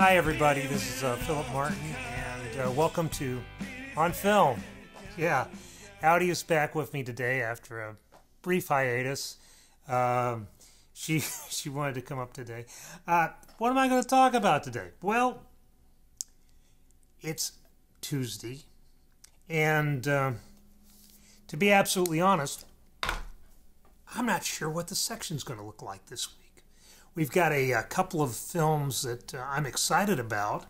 Hi, everybody. This is uh, Philip Martin, and uh, welcome to On Film. Yeah, Audi is back with me today after a brief hiatus. Um, she she wanted to come up today. Uh, what am I going to talk about today? Well, it's Tuesday, and uh, to be absolutely honest, I'm not sure what the section's going to look like this week. We've got a, a couple of films that uh, I'm excited about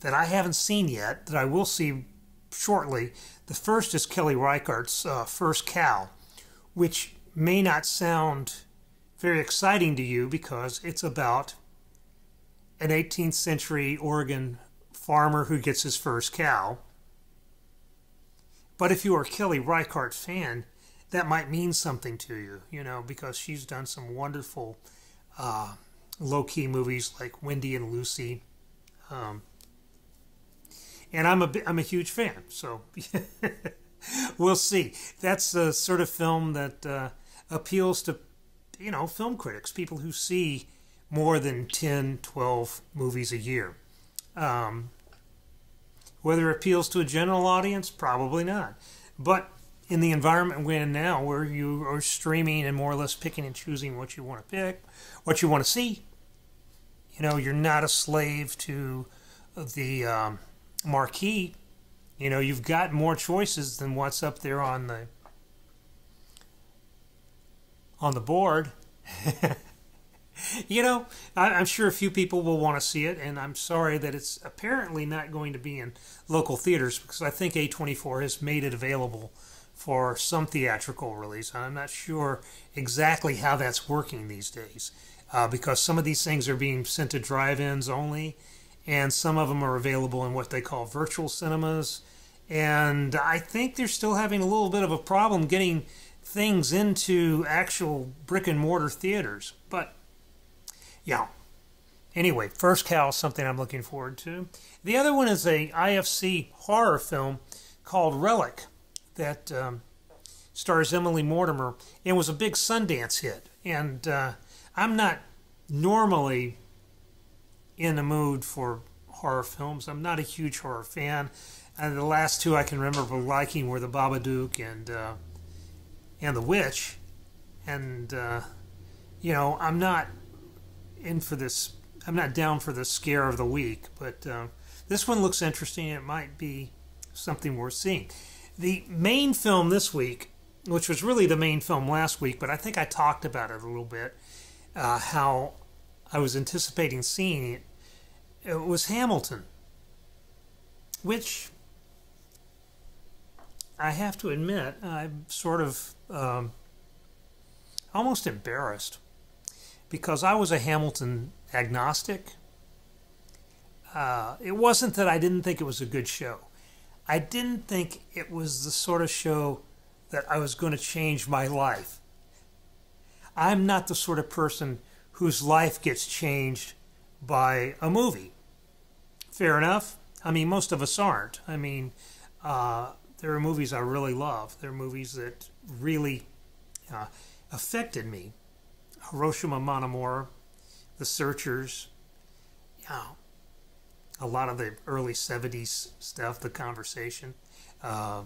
that I haven't seen yet, that I will see shortly. The first is Kelly Reichardt's uh, First Cow, which may not sound very exciting to you because it's about an 18th century Oregon farmer who gets his first cow. But if you are a Kelly Reichardt fan, that might mean something to you, you know, because she's done some wonderful uh, low key movies like Wendy and Lucy. Um, and I'm a I'm a huge fan, so we'll see. That's the sort of film that uh, appeals to you know film critics, people who see more than 10, 12 movies a year. Um, whether it appeals to a general audience, probably not. But in the environment we're in now, where you are streaming and more or less picking and choosing what you want to pick, what you want to see, you know, you're not a slave to the um, marquee. You know, you've got more choices than what's up there on the on the board. you know, I, am sure a few people will want to see it, and I'm sorry that it's apparently not going to be in local theaters because I think A24 has made it available for some theatrical release. I'm not sure exactly how that's working these days uh, because some of these things are being sent to drive-ins only, and some of them are available in what they call virtual cinemas. And I think they're still having a little bit of a problem getting things into actual brick and mortar theaters. But yeah. Anyway, First Cow is something I'm looking forward to. The other one is a IFC horror film called Relic that um, stars Emily Mortimer and was a big Sundance hit. And uh, I'm not normally in the mood for horror films. I'm not a huge horror fan. And the last two I can remember liking were The Babadook and uh, and The Witch. And uh, you know, I'm not in for this. I'm not down for the scare of the week, but uh, this one looks interesting. It might be something worth seeing. The main film this week, which was really the main film last week, but I think I talked about it a little bit, uh, how I was anticipating seeing it. It was Hamilton, which I have to admit I'm sort of um, almost embarrassed because I was a Hamilton agnostic. Uh, it wasn't that I didn't think it was a good show. I didn't think it was the sort of show that I was going to change my life. I'm not the sort of person whose life gets changed by a movie. Fair enough. I mean, most of us aren't. I mean, uh, there are movies I really love. There are movies that really uh, affected me. Hiroshima Mon Amour, The Searchers, a lot of the early 70s stuff, The Conversation, uh,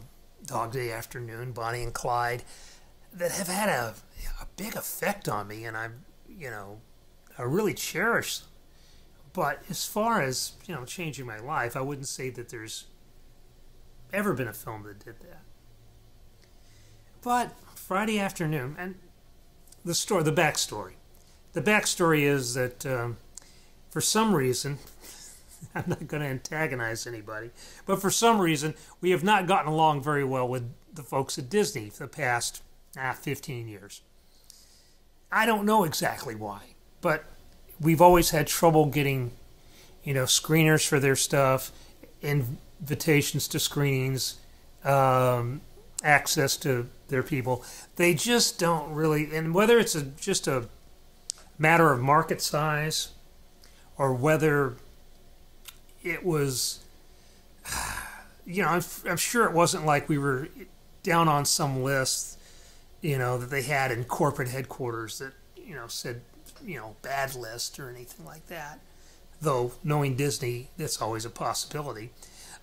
Dog Day Afternoon, Bonnie and Clyde that have had a, a big effect on me, and I'm, you know, I really cherish them. But as far as you know, changing my life, I wouldn't say that there's ever been a film that did that. But Friday afternoon, and the story, the backstory, the backstory is that um, for some reason, I'm not going to antagonize anybody, but for some reason, we have not gotten along very well with the folks at Disney for the past ah, 15 years. I don't know exactly why, but we've always had trouble getting, you know, screeners for their stuff, invitations to screenings, um, access to their people. They just don't really, and whether it's a, just a matter of market size or whether it was, you know, I'm, I'm sure it wasn't like we were down on some list you know, that they had in corporate headquarters that, you know, said, you know, bad list or anything like that. though knowing Disney, that's always a possibility.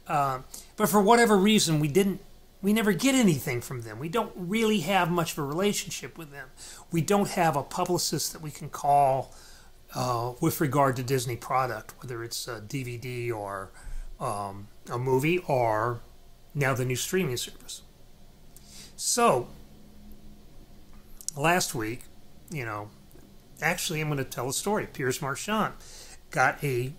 Uh, but for whatever reason, we didn't. We never get anything from them. We don't really have much of a relationship with them. We don't have a publicist that we can call uh, with regard to Disney product, whether it's a DVD or um, a movie or now the new streaming service. So, last week, you know, actually, I'm going to tell a story. Piers Marchant got a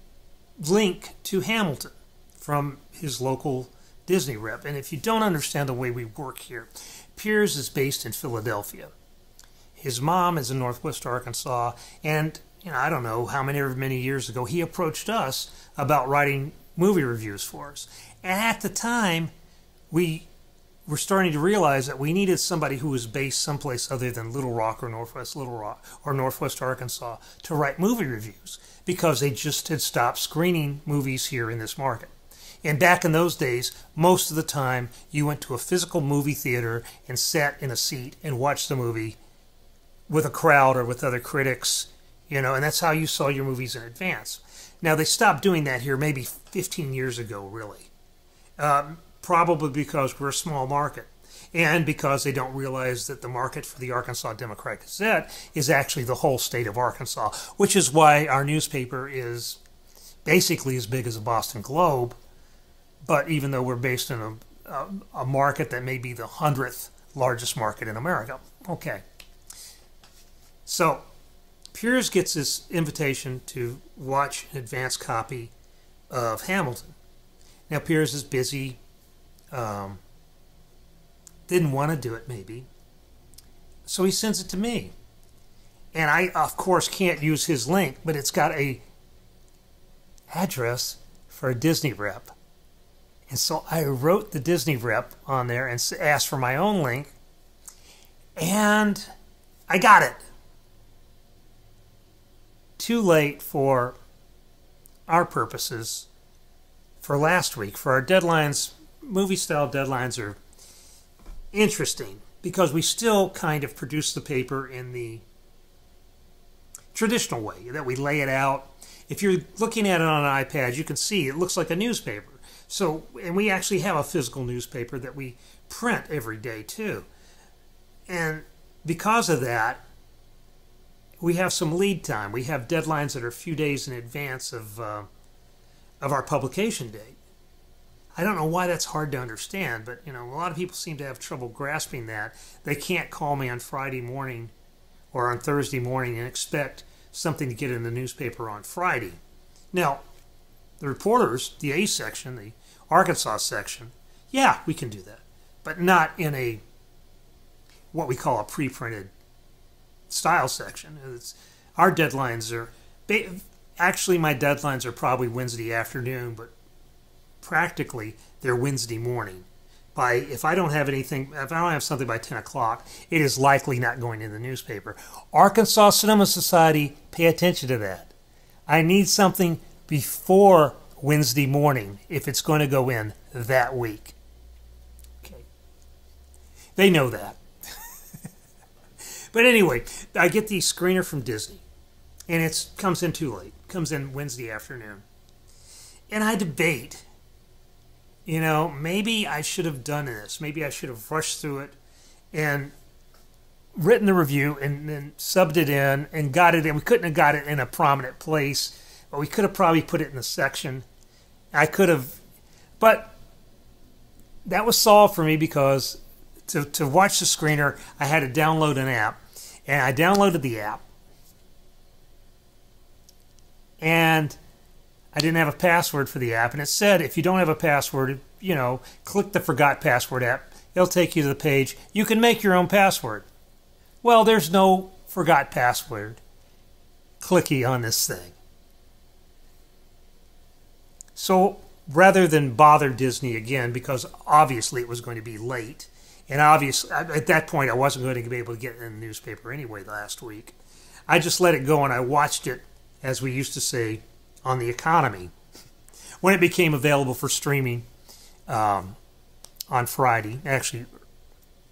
link to Hamilton from his local Disney rep. And if you don't understand the way we work here, Piers is based in Philadelphia. His mom is in Northwest Arkansas, and you know, I don't know how many many years ago he approached us about writing movie reviews for us. And at the time, we were starting to realize that we needed somebody who was based someplace other than Little Rock or Northwest Little Rock or Northwest Arkansas to write movie reviews because they just had stopped screening movies here in this market. And back in those days, most of the time you went to a physical movie theater and sat in a seat and watched the movie with a crowd or with other critics, you know, and that's how you saw your movies in advance. Now, they stopped doing that here maybe 15 years ago, really. Um, probably because we're a small market and because they don't realize that the market for the Arkansas Democrat Gazette is actually the whole state of Arkansas, which is why our newspaper is basically as big as the Boston Globe. But even though we're based in a, a, a market that may be the hundredth largest market in America. Okay. So Piers gets this invitation to watch an advance copy of Hamilton. Now, Piers is busy um, didn't want to do it, maybe. So he sends it to me. And I, of course, can't use his link, but it's got a address for a Disney rep. And so I wrote the Disney rep on there and asked for my own link. And I got it. Too late for our purposes for last week. For our deadlines movie style deadlines are interesting because we still kind of produce the paper in the traditional way that we lay it out. If you're looking at it on an iPad, you can see it looks like a newspaper. So, and we actually have a physical newspaper that we print every day too. And because of that, we have some lead time. We have deadlines that are a few days in advance of uh, of our publication date. I don't know why that's hard to understand, but you know, a lot of people seem to have trouble grasping that. They can't call me on Friday morning or on Thursday morning and expect something to get in the newspaper on Friday. Now, the reporters, the A section, the Arkansas section, yeah, we can do that, but not in a what we call a pre-printed style section. It's, our deadlines are actually my deadlines are probably Wednesday afternoon, but practically they're Wednesday morning. By if I don't have anything, if I don't have something by 10 o'clock, it is likely not going in the newspaper. Arkansas Cinema Society, pay attention to that. I need something before Wednesday morning if it's going to go in that week. Okay. They know that. But anyway, I get the screener from Disney, and it comes in too late. Comes in Wednesday afternoon, and I debate you know, maybe I should have done this. Maybe I should have rushed through it and written the review and then subbed it in and got it in. We couldn't have got it in a prominent place, but we could have probably put it in a section. I could have, but that was solved for me because to, to watch the screener, I had to download an app. And I downloaded the app. And I didn't have a password for the app, and it said if you don't have a password, you know, click the Forgot Password app. It'll take you to the page. You can make your own password. Well, there's no Forgot Password clicky on this thing. So rather than bother Disney again, because obviously it was going to be late, and obviously at that point I wasn't going to be able to get it in the newspaper anyway last week, I just let it go and I watched it, as we used to say, on the economy when it became available for streaming um, on Friday. Actually,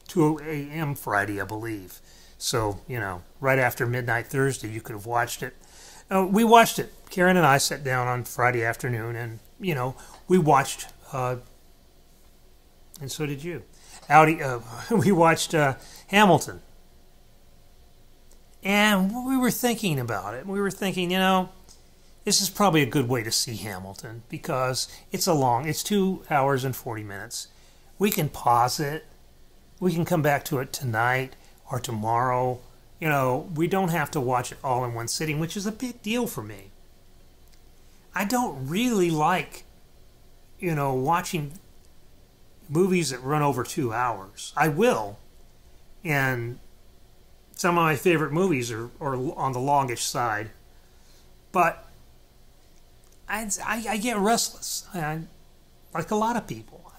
2 a.m. Friday, I believe. So, you know, right after midnight Thursday, you could have watched it. Uh, we watched it. Karen and I sat down on Friday afternoon, and you know we watched, uh, and so did you. Audi, uh, we watched uh, Hamilton, and we were thinking about it. We were thinking, you know, this is probably a good way to see Hamilton because it's a long, it's two hours and 40 minutes. We can pause it. We can come back to it tonight or tomorrow. You know, we don't have to watch it all in one sitting, which is a big deal for me. I don't really like, you know, watching movies that run over two hours. I will. And some of my favorite movies are, are on the longish side. But I, I, I get restless, I, like a lot of people.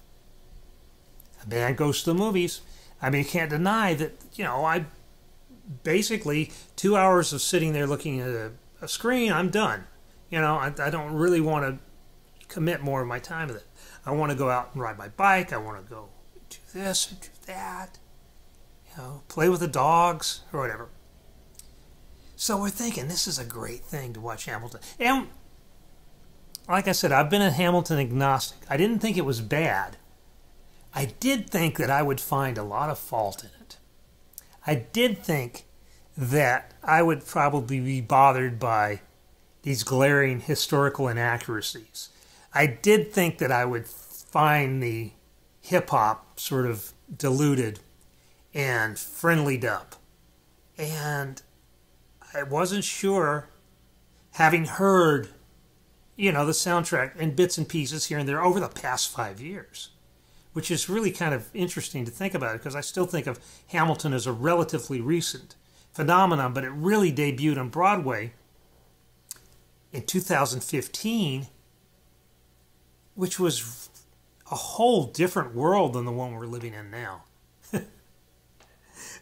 A man goes to the movies. I mean, you can't deny that, you know, I basically two hours of sitting there looking at a, a screen, I'm done. You know, I, I don't really want to commit more of my time to it. I want to go out and ride my bike. I want to go do this and do that. You know, play with the dogs or whatever. So we're thinking this is a great thing to watch Hamilton. And like I said, I've been a Hamilton agnostic. I didn't think it was bad. I did think that I would find a lot of fault in it. I did think that I would probably be bothered by these glaring historical inaccuracies. I did think that I would find the hip hop sort of diluted and friendlied up. And I wasn't sure, having heard you know, the soundtrack in bits and pieces here and there over the past five years, which is really kind of interesting to think about because I still think of Hamilton as a relatively recent phenomenon, but it really debuted on Broadway in 2015, which was a whole different world than the one we're living in now.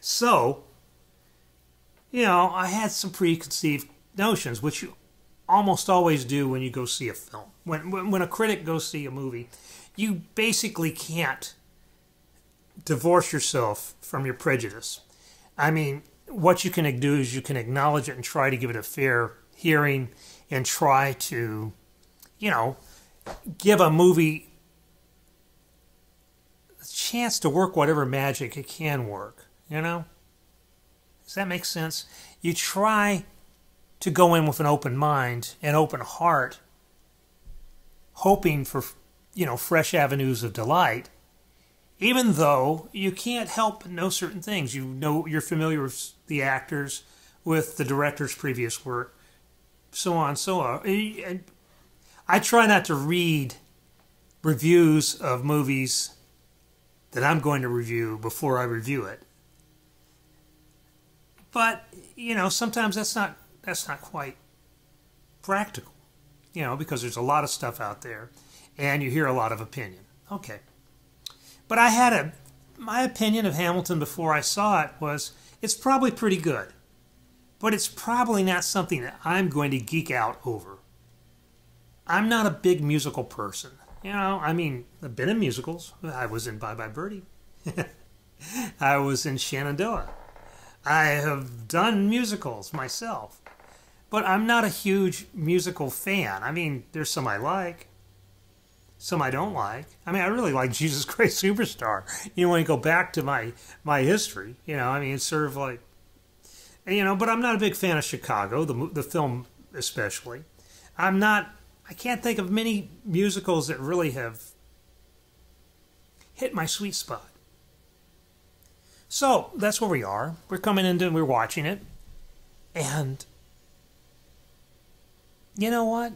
so, you know, I had some preconceived notions, which you almost always do when you go see a film. When, when, when a critic goes see a movie, you basically can't divorce yourself from your prejudice. I mean, what you can do is you can acknowledge it and try to give it a fair hearing and try to, you know, give a movie a chance to work whatever magic it can work, you know? Does that make sense? You try to go in with an open mind and open heart, hoping for, you know, fresh avenues of delight, even though you can't help but know certain things. You know, you're familiar with the actors, with the director's previous work, so on, so on. Eh, eh, I try not to read reviews of movies that I'm going to review before I review it. But, you know, sometimes that's not that's not quite practical, you know, because there's a lot of stuff out there and you hear a lot of opinion. Okay. But I had a, my opinion of Hamilton before I saw it was it's probably pretty good, but it's probably not something that I'm going to geek out over. I'm not a big musical person. You know, I mean, I've been in musicals. I was in Bye Bye Birdie. I was in Shenandoah. I have done musicals myself. But I'm not a huge musical fan. I mean, there's some I like, some I don't like. I mean, I really like Jesus Christ Superstar. You know, when you go back to my my history, you know, I mean, it's sort of like, you know, but I'm not a big fan of Chicago, the the film especially. I'm not. I can't think of many musicals that really have hit my sweet spot. So that's where we are. We're coming into, and we're watching it, and you know what?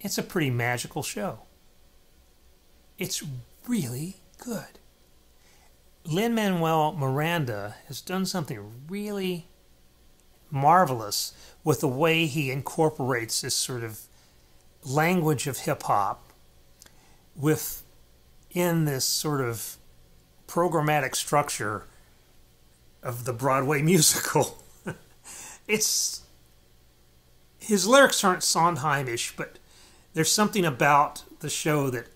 It's a pretty magical show. It's really good. Lin Manuel Miranda has done something really marvelous with the way he incorporates this sort of language of hip hop with in this sort of programmatic structure of the Broadway musical. it's his lyrics aren't Sondheimish, but there's something about the show that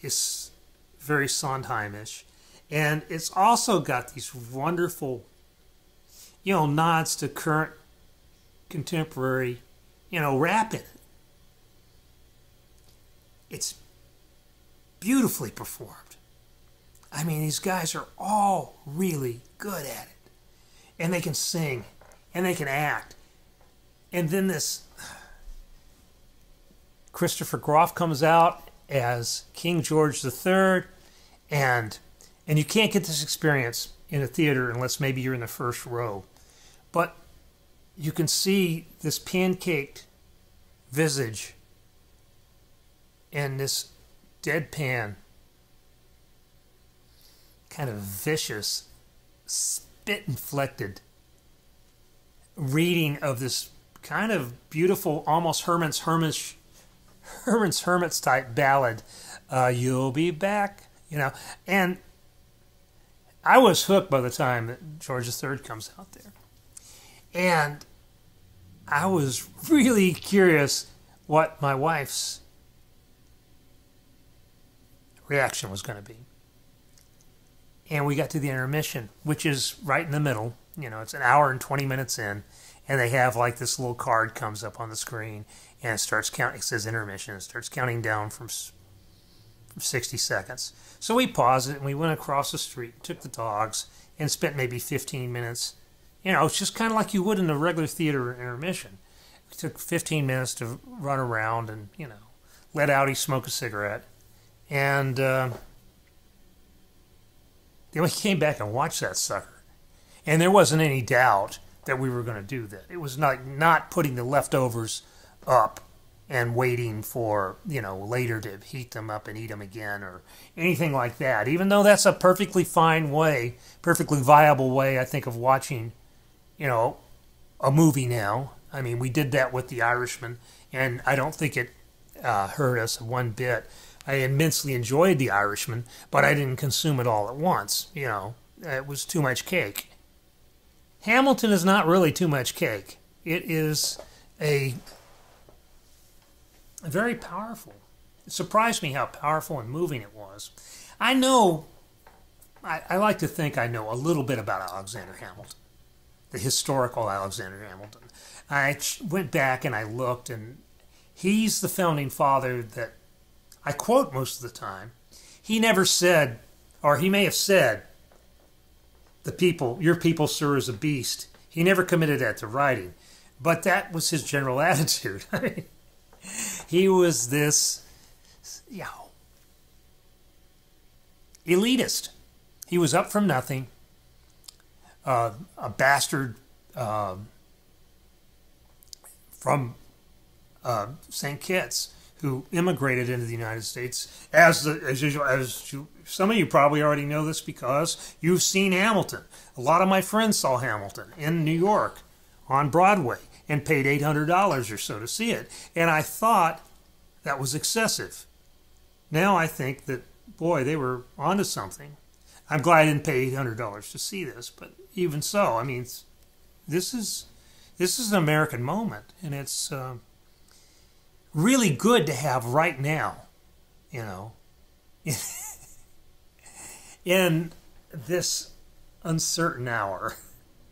is very Sondheimish. And it's also got these wonderful, you know, nods to current contemporary you know, rap in it. It's beautifully performed. I mean, these guys are all really good at it. And they can sing and they can act. And then this Christopher Groff comes out as King George III and and you can't get this experience in a theater unless maybe you're in the first row. But you can see this pancaked visage and this deadpan kind of vicious spit inflected reading of this kind of beautiful almost herman's hermits herman's hermits type ballad uh, you'll be back you know and I was hooked by the time that George III comes out there. And I was really curious what my wife's reaction was going to be. And we got to the intermission, which is right in the middle. You know, it's an hour and 20 minutes in, and they have like this little card comes up on the screen and it starts counting. It says intermission. It starts counting down from 60 seconds. So we paused it and we went across the street, took the dogs, and spent maybe 15 minutes. You know, it's just kind of like you would in a regular theater intermission. We took 15 minutes to run around and, you know, let Audi smoke a cigarette. And uh, then we came back and watched that sucker. And there wasn't any doubt that we were going to do that. It was not, not putting the leftovers up and waiting for you know later to heat them up and eat them again or anything like that even though that's a perfectly fine way perfectly viable way i think of watching you know a movie now i mean we did that with the irishman and i don't think it uh, hurt us one bit i immensely enjoyed the irishman but i didn't consume it all at once you know it was too much cake hamilton is not really too much cake it is a very powerful. It surprised me how powerful and moving it was. I know, I, I like to think I know a little bit about Alexander Hamilton, the historical Alexander Hamilton. I went back and I looked, and he's the founding father that I quote most of the time. He never said, or he may have said, the people, your people, sir, is a beast. He never committed that to writing, but that was his general attitude he was this, you know, elitist. He was up from nothing, uh, a bastard uh, from uh, St. Kitts who immigrated into the United States. As the, as usual, as you, some of you probably already know this because you've seen Hamilton. A lot of my friends saw Hamilton in New York on Broadway and paid $800 or so to see it. And I thought that was excessive. Now I think that, boy, they were onto something. I'm glad I didn't pay $800 to see this, but even so, I mean, this is this is an American moment, and it's uh, really good to have right now, you know, in this uncertain hour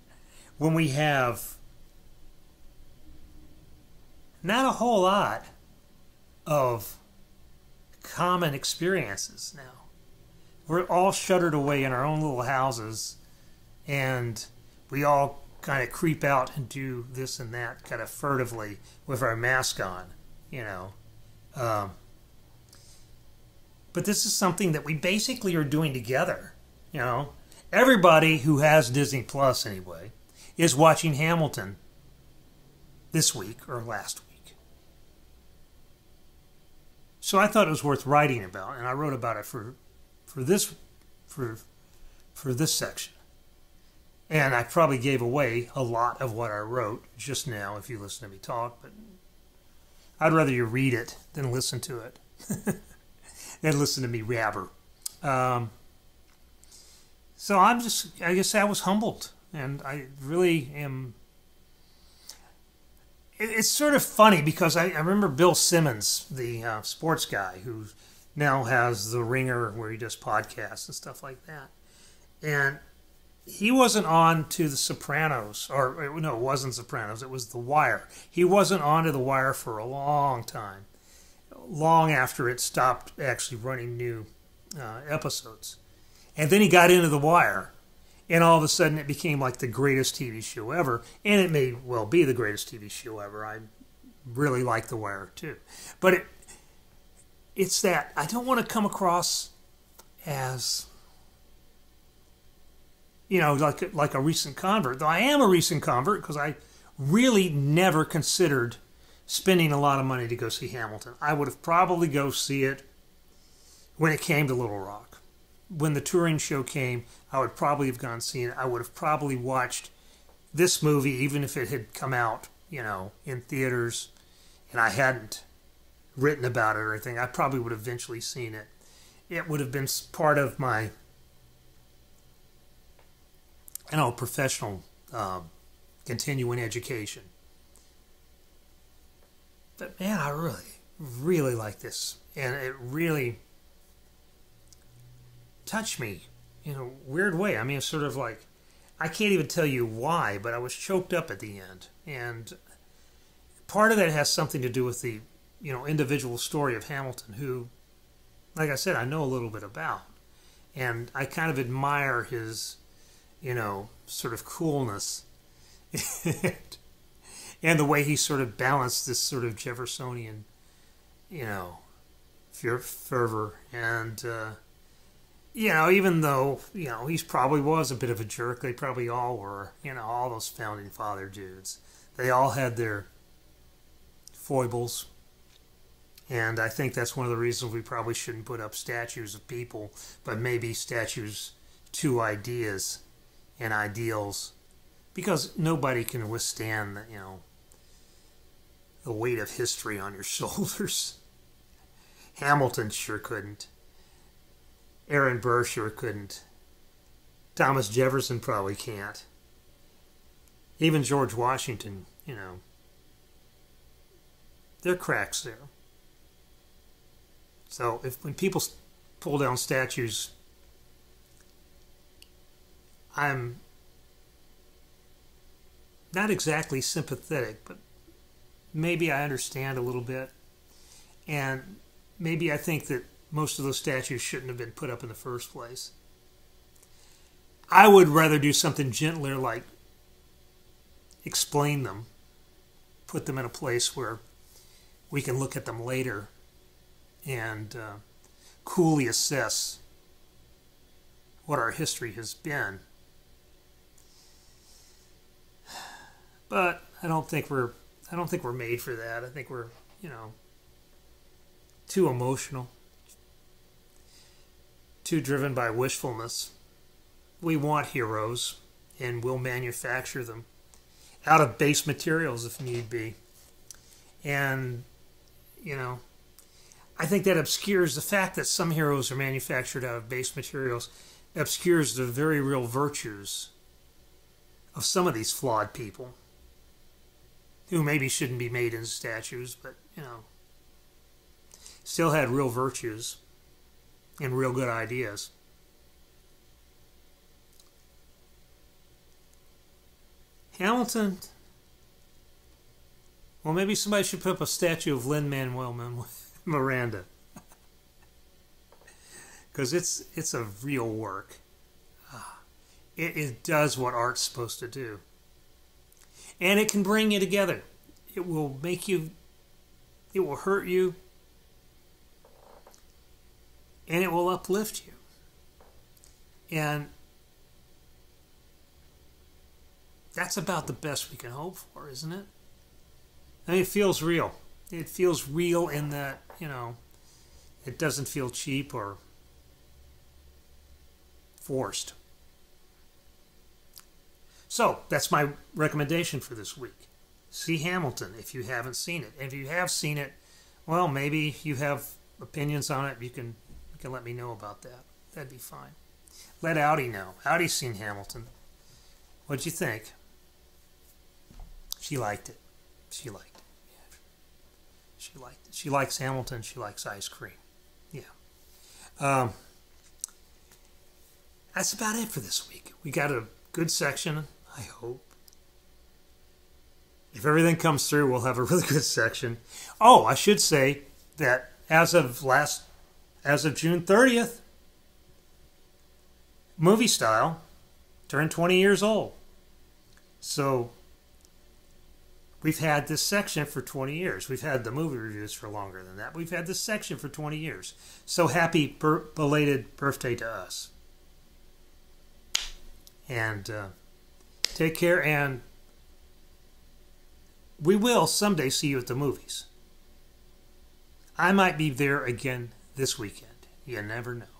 when we have not a whole lot of common experiences now. We're all shuttered away in our own little houses, and we all kind of creep out and do this and that kind of furtively with our mask on, you know. Um, but this is something that we basically are doing together, you know. Everybody who has Disney Plus, anyway, is watching Hamilton this week or last week. So I thought it was worth writing about, and I wrote about it for for this for for this section. And I probably gave away a lot of what I wrote just now if you listen to me talk, but I'd rather you read it than listen to it. than listen to me rabber. Um, so I'm just, I guess I was humbled, and I really am it's sort of funny because I, I remember Bill Simmons, the uh, sports guy who now has the Ringer where he does podcasts and stuff like that. And he wasn't on to The Sopranos, or no, it wasn't Sopranos. It was The Wire. He wasn't on to The Wire for a long time, long after it stopped actually running new uh, episodes. And then he got into The Wire, and all of a sudden it became like the greatest TV show ever. And it may well be the greatest TV show ever. I really like The Wire too, but it it's that I don't want to come across as you know like like a recent convert. Though I am a recent convert because I really never considered spending a lot of money to go see Hamilton. I would have probably go see it when it came to Little Rock. When the touring show came, I would probably have gone seen it. I would have probably watched this movie even if it had come out, you know, in theaters and I hadn't written about it or anything. I probably would have eventually seen it. It would have been part of my you know, professional um, continuing education. But man, I really, really like this. And it really touched me in a weird way. I mean, it's sort of like, I can't even tell you why, but I was choked up at the end. And part of that has something to do with the, you know, individual story of Hamilton, who, like I said, I know a little bit about. And I kind of admire his you know, sort of coolness. and the way he sort of balanced this sort of Jeffersonian, you know, fervor. And, uh, you know, even though, you know, he probably was a bit of a jerk, they probably all were, you know, all those founding father dudes. They all had their foibles. And I think that's one of the reasons we probably shouldn't put up statues of people, but maybe statues to ideas and ideals because nobody can withstand, the, you know, the weight of history on your shoulders. Hamilton sure couldn't. Aaron Burr sure couldn't. Thomas Jefferson probably can't. Even George Washington, you know. There are cracks there. So if when people pull down statues I'm not exactly sympathetic, but maybe I understand a little bit. And maybe I think that most of those statues shouldn't have been put up in the first place. I would rather do something gentler like explain them, put them in a place where we can look at them later and uh, coolly assess what our history has been But I don't think we're I don't think we're made for that. I think we're, you know, too emotional, too driven by wishfulness. We want heroes and we'll manufacture them out of base materials if need be. And, you know, I think that obscures the fact that some heroes are manufactured out of base materials, obscures the very real virtues of some of these flawed people who maybe shouldn't be made into statues, but, you know, still had real virtues and real good ideas. Hamilton. Well, maybe somebody should put up a statue of Lin Manuel Miranda, because it's it's a real work. Ah, it, it does what art's supposed to do and it can bring you together. It will make you, it will hurt you, and it will uplift you. And that's about the best we can hope for, isn't it? I mean, it feels real. It feels real in that, you know, it doesn't feel cheap or forced. So that's my recommendation for this week. See Hamilton if you haven't seen it. If you have seen it, well, maybe you have opinions on it. You can you can let me know about that. That'd be fine. Let Audi know. Audi's seen Hamilton. What'd you think? She liked it. She liked it. She liked it. She likes Hamilton. She likes ice cream. Yeah. Um, that's about it for this week. We got a good section, I hope. If everything comes through, we'll have a really good section. Oh, I should say that as of last, as of June 30th, movie style turned 20 years old. So we've had this section for 20 years. We've had the movie reviews for longer than that. We've had this section for 20 years. So happy belated birthday to us. And uh, take care, and we will someday see you at the movies. I might be there again this weekend. You never know.